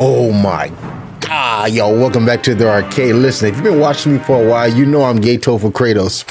Oh my God, yo, welcome back to the arcade. Listen, if you've been watching me for a while, you know I'm Gato for Kratos.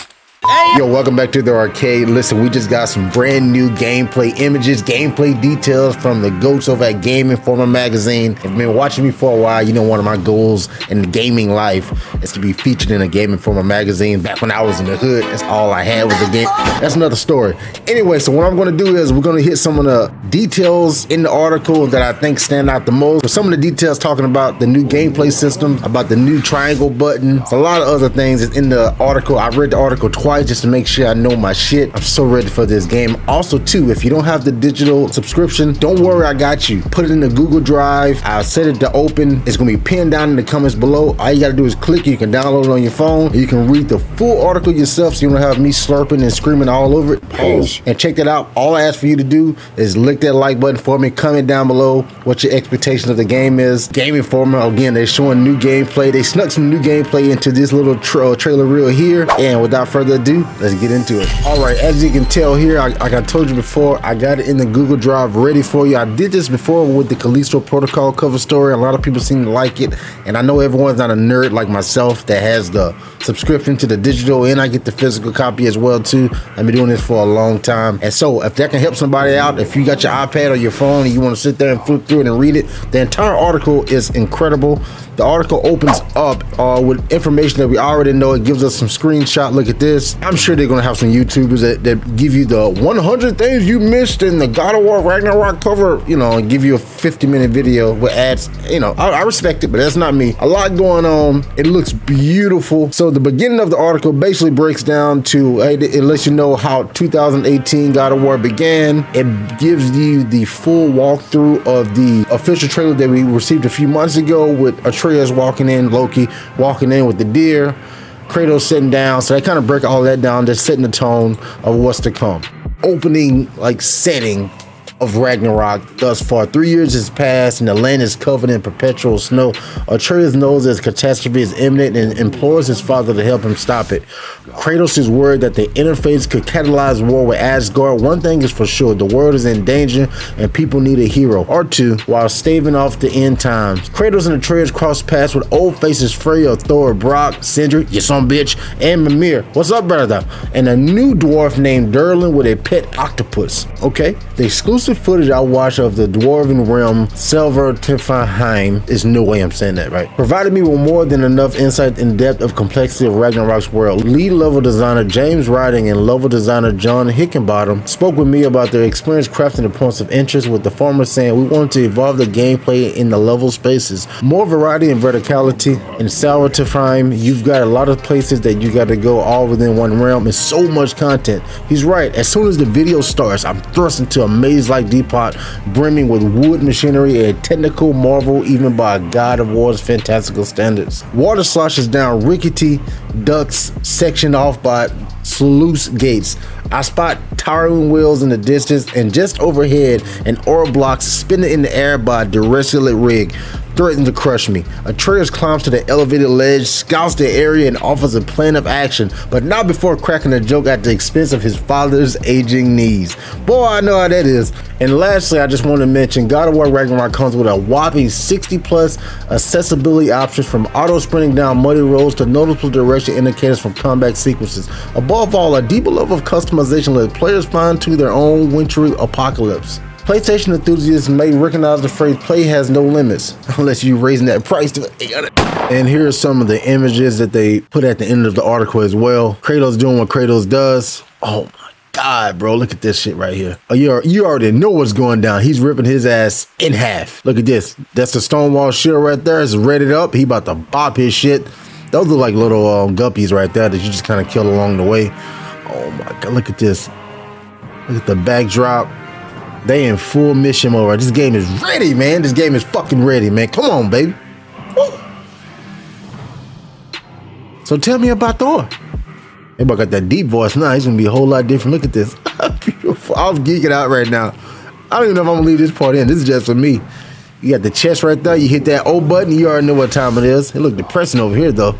Yo, welcome back to the arcade. Listen, we just got some brand new gameplay images, gameplay details from the goats over at Game Informer magazine. If you've been watching me for a while, you know one of my goals in gaming life is to be featured in a Game Informer magazine. Back when I was in the hood, that's all I had was a game. That's another story. Anyway, so what I'm going to do is we're going to hit some of the details in the article that I think stand out the most. So some of the details talking about the new gameplay system, about the new triangle button, a lot of other things is in the article. I read the article twice twice just to make sure I know my shit. I'm so ready for this game. Also, too, if you don't have the digital subscription, don't worry, I got you. Put it in the Google Drive. I'll set it to open. It's gonna be pinned down in the comments below. All you gotta do is click. You can download it on your phone. You can read the full article yourself, so you don't have me slurping and screaming all over it. Pause and check that out. All I ask for you to do is lick that like button for me. Comment down below what your expectations of the game is. Game Informer again, they're showing new gameplay. They snuck some new gameplay into this little tra trailer reel here. And without further ado, let's get into it. All right, as you can tell here, I, like I told you before, I got it in the Google Drive ready for you. I did this before with the Callisto Protocol cover story. A lot of people seem to like it, and I know everyone's not a nerd like myself that has the subscription to the digital, and I get the physical copy as well too. I've been doing this for a long time, and so if that can help somebody out, if you got your iPad or your phone and you want to sit there and flip through it and read it, the entire article is incredible. The article opens up uh, with information that we already know. It gives us some screenshot. Look at this. I'm sure they're gonna have some YouTubers that, that give you the 100 things you missed in the God of War Ragnarok cover. You know, and give you a 50 minute video with ads. You know, I, I respect it, but that's not me. A lot going on. It looks beautiful. So the beginning of the article basically breaks down to it, it lets you know how 2018 God of War began. It gives you the full walkthrough of the official trailer that we received a few months ago with Atreus walking in, Loki walking in with the deer, Kratos sitting down. So they kind of break all that down, just setting the tone of what's to come. Opening like setting of Ragnarok thus far. Three years has passed and the land is covered in perpetual snow. Atreus knows that catastrophe is imminent and implores his father to help him stop it. Kratos is worried that the interface could catalyze war with Asgard. One thing is for sure, the world is in danger and people need a hero or two while staving off the end times. Kratos and Atreus cross paths with old faces Freya, Thor, Brok, Sindri, your son bitch, and Mimir. What's up, brother? And a new dwarf named Durlin with a pet octopus. Okay, the exclusive footage I watched of the Dwarven Realm, Silver Selvertifheim, is no way I'm saying that right, provided me with more than enough insight and depth of complexity of Ragnarok's world. Lead level designer James Riding and level designer John Hickenbottom spoke with me about their experience crafting the points of interest, with the former saying we wanted to evolve the gameplay in the level spaces. More variety and verticality. In Silver Selvertifheim, you've got a lot of places that you got to go all within one realm and so much content. He's right. As soon as the video starts, I'm thrust into a maze like depot brimming with wood machinery, a technical marvel even by god of war's fantastical standards. Water sloshes down rickety ducts sectioned off by sluice gates. I spot towering wheels in the distance and just overhead an ore block spinning in the air by a derisive rig threatens to crush me. Atreus climbs to the elevated ledge, scouts the area, and offers a plan of action, but not before cracking a joke at the expense of his father's aging knees. Boy, I know how that is. And lastly, I just want to mention God of War Ragnarok comes with a whopping 60 plus accessibility options from auto sprinting down muddy roads to noticeable direction indicators from combat sequences. All, a deeper level of customization lets players find to their own wintry apocalypse. PlayStation enthusiasts may recognize the phrase play has no limits unless you're raising that price to 800. And here are some of the images that they put at the end of the article as well. Kratos doing what Kratos does. Oh my God, bro, look at this shit right here. Oh, you, you already know what's going down. He's ripping his ass in half. Look at this. That's the Stonewall shield right there. It's readied up. He about to bop his shit. Those look like little um, guppies right there that you just kind of kill along the way. Oh my God, look at this. Look at the backdrop. They in full mission mode. This game is ready, man. This game is fucking ready, man. Come on, baby. Woo. So tell me about Thor. Everybody got that deep voice now. He's gonna be a whole lot different. Look at this. I'm geeking out right now. I don't even know if I'm gonna leave this part in. This is just for me. You got the chest right there. You hit that O button. You already know what time it is. It look depressing over here though.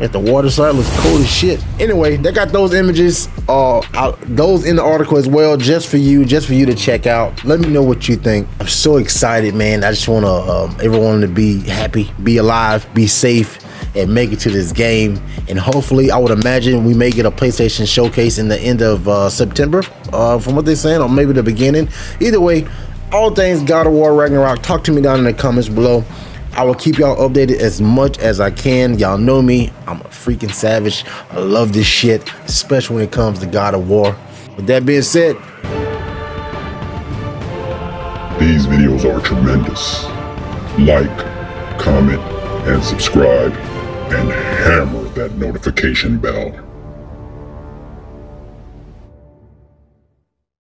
At the water side looks cool as shit. Anyway, they got those images, uh, those in the article as well, just for you, just for you to check out. Let me know what you think. I'm so excited, man. I just want to um, everyone to be happy, be alive, be safe, and make it to this game. And hopefully, I would imagine we may get a PlayStation showcase in the end of uh, September, uh, from what they're saying, or maybe the beginning. Either way, all things God of War Ragnarok. Talk to me down in the comments below. I will keep y'all updated as much as I can. Y'all know me. I'm a freaking savage. I love this shit, especially when it comes to God of War. With that being said, these videos are tremendous. Like, comment, and subscribe, and hammer that notification bell.